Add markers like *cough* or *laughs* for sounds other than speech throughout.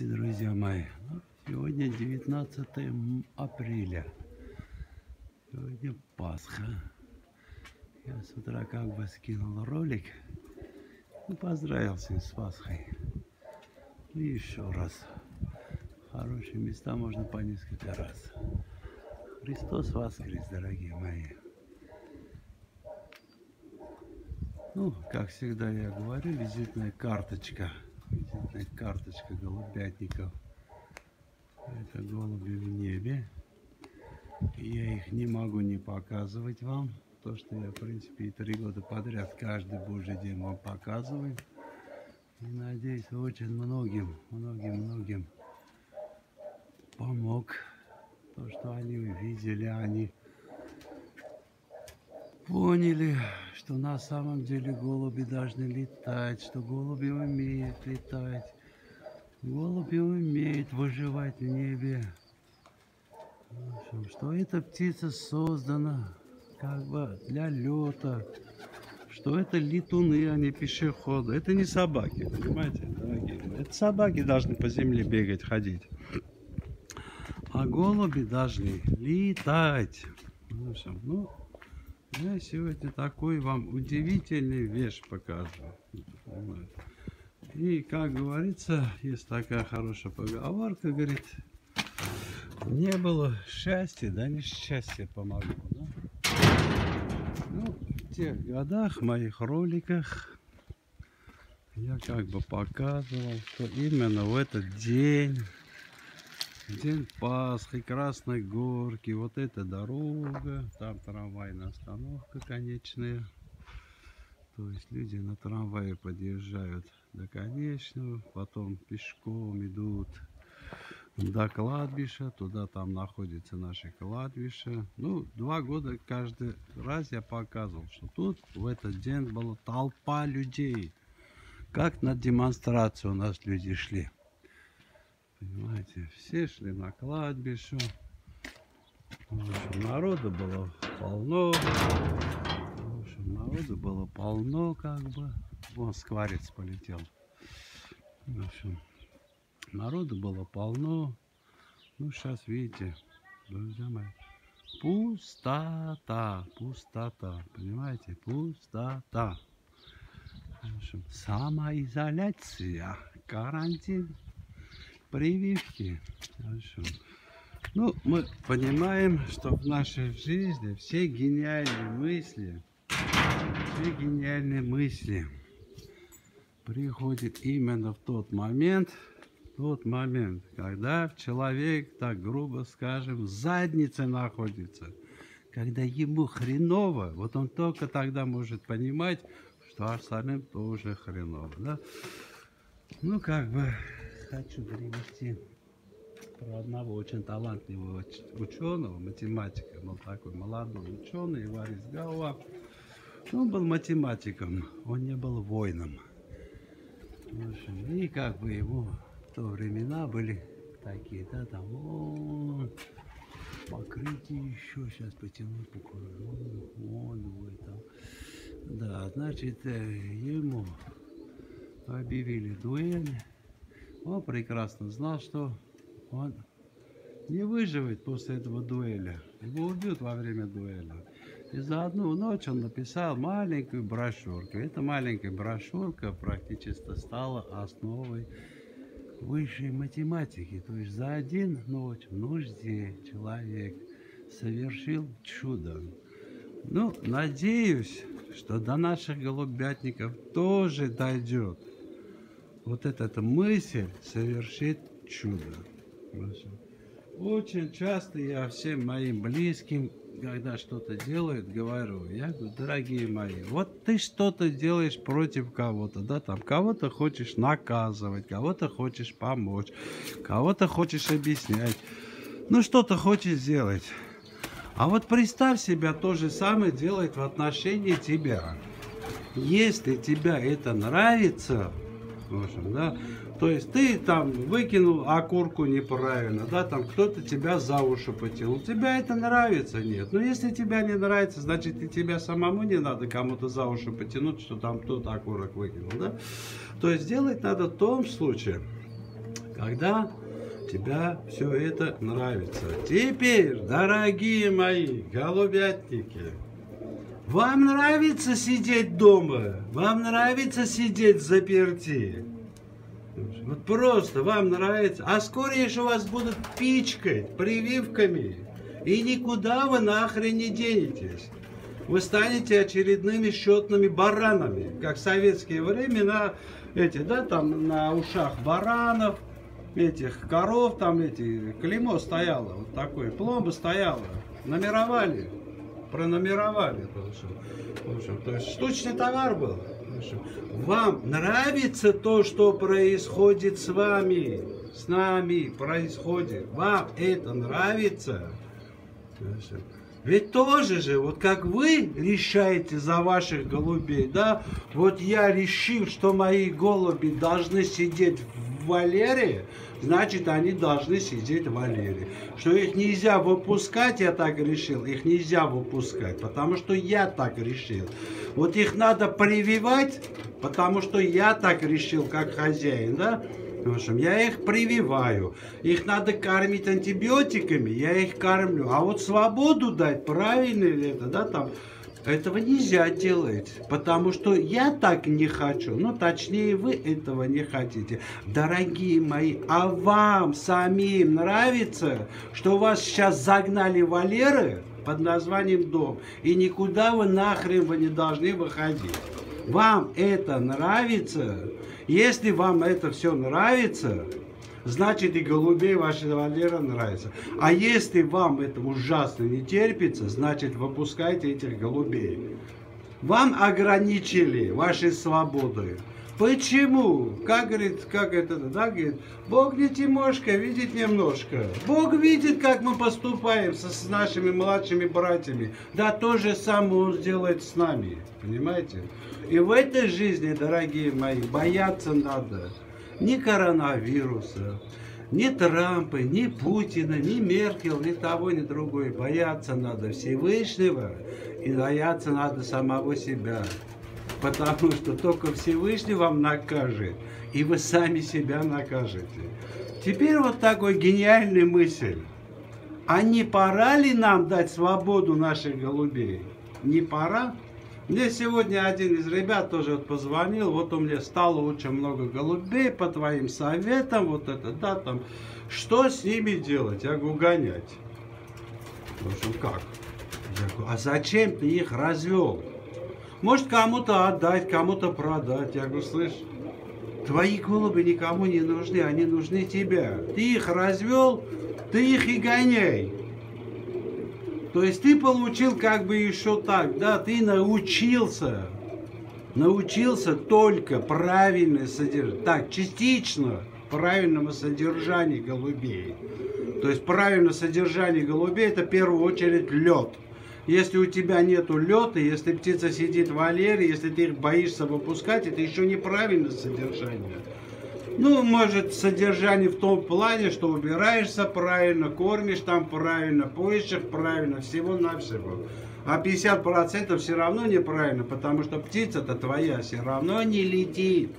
Здравствуйте, друзья мои. Ну, сегодня 19 апреля. Сегодня Пасха. Я с утра как бы скинул ролик. Ну, поздравил всех с Пасхой. И еще раз. Хорошие места можно по несколько раз. Христос воскрес, дорогие мои. Ну, как всегда я говорю, визитная карточка – Визитная карточка голубятников. Это голуби в небе. Я их не могу не показывать вам. То, что я, в принципе, и три года подряд каждый божий день вам показываю. И надеюсь, очень многим, многим-многим помог. То, что они увидели, они поняли, что на самом деле голуби должны летать, что голуби умеют летать. Голуби умеют выживать в небе. В общем, что эта птица создана как бы для лета. Что это летуны, а не пешеходы. Это не собаки, понимаете? Это собаки должны по земле бегать, ходить. А голуби должны летать. В общем, ну, я сегодня такой вам удивительный вещь покажу. И, как говорится, есть такая хорошая поговорка, говорит, не было счастья, да несчастье помогло. Да? Ну, в тех годах, моих роликах, я как бы показывал, что именно в этот день День Пасхи, Красной Горки, вот эта дорога, там трамвайная остановка конечная. То есть люди на трамвае подъезжают до конечного, потом пешком идут до кладбища, туда там находится наше кладбище. Ну, два года каждый раз я показывал, что тут в этот день была толпа людей. Как на демонстрацию у нас люди шли. Понимаете, все шли на кладбище. В общем, народу было полно. В общем, народу было полно, как бы. Вон скворец полетел. В общем, народу было полно. Ну, сейчас видите, друзья мои, пустота, пустота, понимаете, пустота. В общем, самоизоляция, карантин прививки. Ну, мы понимаем, что в нашей жизни все гениальные мысли, все гениальные мысли приходят именно в тот момент, тот момент, когда человек, так грубо скажем, в заднице находится. Когда ему хреново, вот он только тогда может понимать, что остальным тоже хреново. Да? Ну, как бы, хочу привести про одного очень талантливого ученого, математика, был такой молодой ученый, Иварис Гауа. Он был математиком, он не был воином. В общем, и как бы ему в то времена были такие, да, там, о, покрытие еще сейчас потянуть покажу, вон вы там. Да, значит, э, ему объявили дуэль, он прекрасно знал, что он не выживет после этого дуэля. Его убьют во время дуэля. И за одну ночь он написал маленькую брошюрку. Эта маленькая брошюрка практически стала основой высшей математики. То есть за один ночь в нужде человек совершил чудо. Ну, надеюсь, что до наших голубятников тоже дойдет вот эта мысль совершит чудо. Очень часто я всем моим близким, когда что-то делают, говорю, я говорю, дорогие мои, вот ты что-то делаешь против кого-то, да, там, кого-то хочешь наказывать, кого-то хочешь помочь, кого-то хочешь объяснять, ну, что-то хочешь сделать. А вот представь себя то же самое делает в отношении тебя. Если тебе это нравится, общем, да. То есть ты там выкинул окурку неправильно, да, там кто-то тебя за уши потянул. Тебя это нравится? Нет. Но если тебя не нравится, значит и тебя самому не надо кому-то за уши потянуть, что там кто-то окурок выкинул, да. То есть делать надо в том случае, Когда тебя все это нравится. Теперь, дорогие мои голубятники, вам нравится сидеть дома? Вам нравится сидеть заперти? Вот просто вам нравится. А скоро еще вас будут пичкать прививками. И никуда вы нахрен не денетесь. Вы станете очередными счетными баранами, как в советские времена, эти, да, там на ушах баранов, этих коров, там эти, клеймо стояло, вот такое, пломба стояла, номеровали, пронумеровали. В общем, то есть штучный товар был. Вам нравится то, что происходит с вами, с нами происходит? Вам это нравится? Ведь тоже же, вот как вы решаете за ваших голубей, да, вот я решил, что мои голуби должны сидеть в Валерии, значит, они должны сидеть в Валерии. Что их нельзя выпускать, я так решил, их нельзя выпускать, потому что я так решил. Вот их надо прививать, потому что я так решил, как хозяин, да, в общем, я их прививаю. Их надо кормить антибиотиками, я их кормлю. А вот свободу дать, правильно ли это, да, там, этого нельзя делать, потому что я так не хочу, ну, точнее, вы этого не хотите. Дорогие мои, а вам самим нравится, что вас сейчас загнали Валеры под названием дом, и никуда вы нахрен вы не должны выходить? Вам это нравится? Если вам это все нравится, значит и голубей вашего Валера нравится. А если вам это ужасно не терпится, значит выпускайте этих голубей. Вам ограничили ваши свободы. Почему? Как говорит, как это, да, говорит, Бог не Тимошка, видит немножко. Бог видит, как мы поступаем со, с нашими младшими братьями. Да, то же самое Он сделает с нами, понимаете? И в этой жизни, дорогие мои, бояться надо ни коронавируса, ни Трампа, ни Путина, ни Меркель, ни того, ни другой. Бояться надо Всевышнего и бояться надо самого себя потому что только Всевышний вам накажет, и вы сами себя накажете. Теперь вот такой гениальный мысль. А не пора ли нам дать свободу наших голубей? Не пора? Мне сегодня один из ребят тоже вот позвонил, вот у меня стало очень много голубей по твоим советам, вот это, да, там, что с ними делать? Я говорю, гонять. В общем, как? Я говорю, а зачем ты их развел? Может, кому-то отдать, кому-то продать. Я говорю, слышь, твои голуби никому не нужны, они нужны тебе. Ты их развел, ты их и гоняй. То есть ты получил как бы еще так, да, ты научился, научился только правильно содержать, так, частично правильному содержанию голубей. То есть правильное содержание голубей это в первую очередь лед. Если у тебя нету лета, если птица сидит в вольере, если ты их боишься выпускать, это еще неправильное содержание. Ну, может, содержание в том плане, что убираешься правильно, кормишь там правильно, поешь их правильно, всего-навсего. А 50% все равно неправильно, потому что птица-то твоя все равно не летит.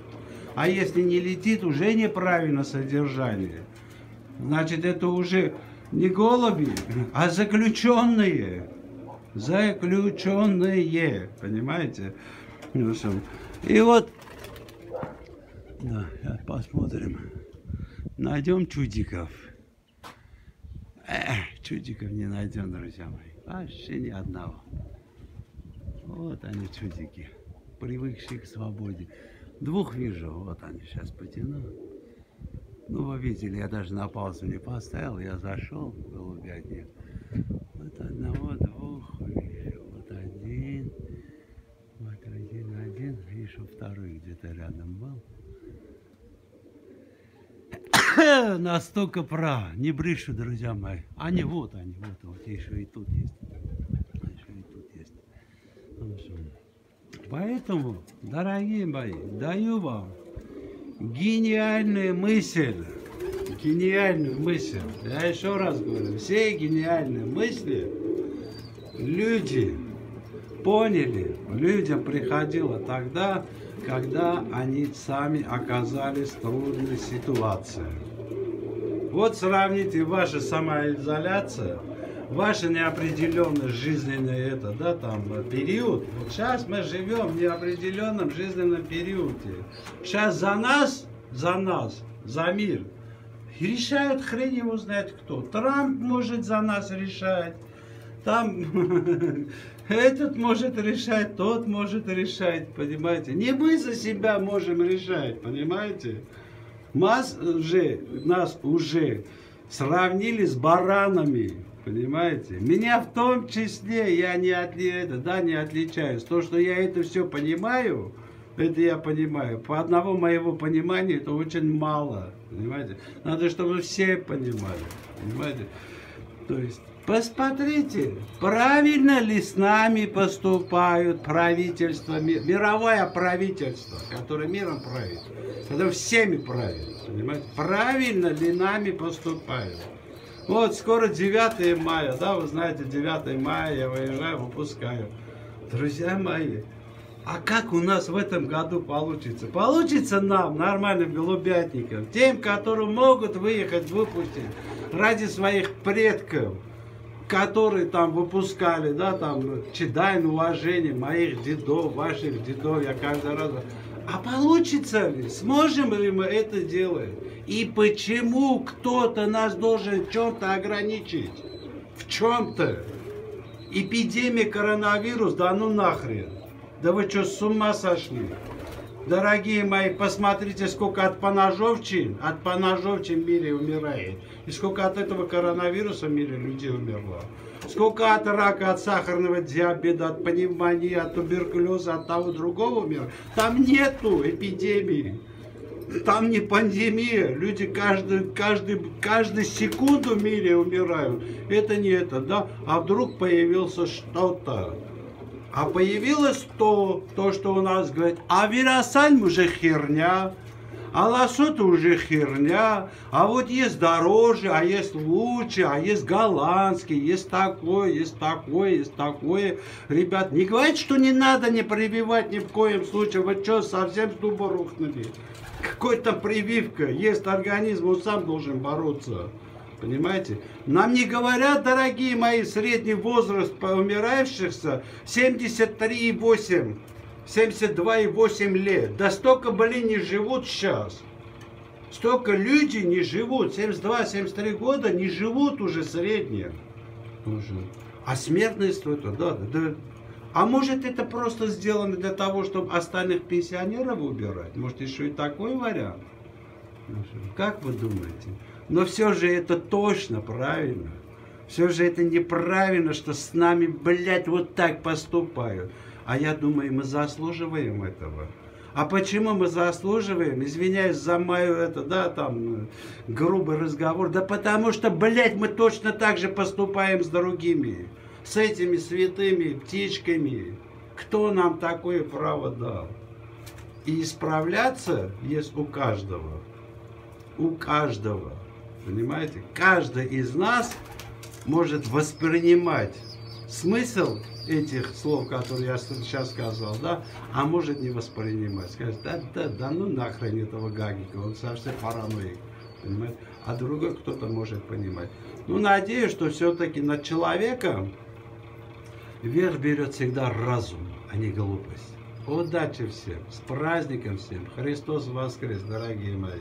А если не летит, уже неправильно содержание. Значит, это уже не голуби, а заключенные заключенные, понимаете? Общем, и вот, да, сейчас посмотрим, найдем чудиков. Эх, чудиков не найдем, друзья мои, вообще ни одного. Вот они чудики, привыкшие к свободе. Двух вижу, вот они сейчас потяну. Ну, вы видели, я даже на паузу не поставил, я зашел в голубятник. Вот одного, двух, еще вот один, вот один, один, еще второй где-то рядом был. Настолько прав, не брешу, друзья мои. Они вот, они вот, вот еще и тут есть. Еще и тут есть. Поэтому, дорогие мои, даю вам гениальную мысль гениальную мысль. Я еще раз говорю, все гениальные мысли люди поняли, людям приходило тогда, когда они сами оказались в трудной ситуации. Вот сравните ваша самоизоляция, ваша неопределенность жизненная это, да, там, период. Вот сейчас мы живем в неопределенном жизненном периоде. Сейчас за нас, за нас, за мир решают хрен его знает кто. Трамп может за нас решать. Там *laughs* этот может решать, тот может решать, понимаете? Не мы за себя можем решать, понимаете? Нас уже, нас уже сравнили с баранами, понимаете? Меня в том числе, я не, отли, это, да, не отличаюсь. То, что я это все понимаю, это я понимаю. По одного моего понимания это очень мало, понимаете? Надо, чтобы все понимали, понимаете? То есть Посмотрите, правильно ли с нами поступают правительства, мировое правительство, которое миром правит, которое всеми правит, понимаете? Правильно ли нами поступают? Вот скоро 9 мая, да, вы знаете, 9 мая я выезжаю, выпускаю. Друзья мои, а как у нас в этом году получится? Получится нам, нормальным голубятникам, тем, которые могут выехать, выпустить ради своих предков, которые там выпускали, да, там, чедай уважение моих дедов, ваших дедов, я каждый раз... А получится ли? Сможем ли мы это делать? И почему кто-то нас должен в чем-то ограничить? В чем-то? Эпидемия коронавирус, да ну нахрен. Да вы что, с ума сошли? Дорогие мои, посмотрите, сколько от поножовчин, от поножовчин в мире умирает. И сколько от этого коронавируса в мире людей умерло. Сколько от рака, от сахарного диабета, от пневмонии, от туберкулеза, от того другого мира. Там нету эпидемии. Там не пандемия. Люди каждый, каждый, каждую секунду в мире умирают. Это не это, да? А вдруг появился что-то. А появилось то, то, что у нас говорит, а Вирасань уже херня, а лосот уже херня, а вот есть дороже, а есть лучше, а есть голландский, есть такое, есть такое, есть такое. Ребят, не говорите, что не надо не прививать ни в коем случае. Вы что, совсем с дуба рухнули? Какой там прививка? Есть организм, он сам должен бороться. Понимаете? Нам не говорят, дорогие мои, средний возраст умирающихся 73,8, 72,8 лет. Да столько, блин, не живут сейчас. Столько люди не живут. 72-73 года не живут уже средние. Уже. А смертность это, да, да. А может это просто сделано для того, чтобы остальных пенсионеров убирать? Может еще и такой вариант? Как вы думаете? Но все же это точно правильно. Все же это неправильно, что с нами, блядь, вот так поступают. А я думаю, мы заслуживаем этого. А почему мы заслуживаем? Извиняюсь за мою это, да, там, грубый разговор. Да потому что, блядь, мы точно так же поступаем с другими. С этими святыми птичками. Кто нам такое право дал? И исправляться есть у каждого. У каждого. Понимаете? Каждый из нас может воспринимать смысл этих слов, которые я сейчас сказал, да, а может не воспринимать. Скажет, да, да, да, ну нахрен этого Гагика, он совсем параноик. Понимаете? А другой кто-то может понимать. Ну, надеюсь, что все-таки над человеком верх берет всегда разум, а не глупость. Удачи всем, с праздником всем. Христос воскрес, дорогие мои.